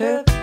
Yeah.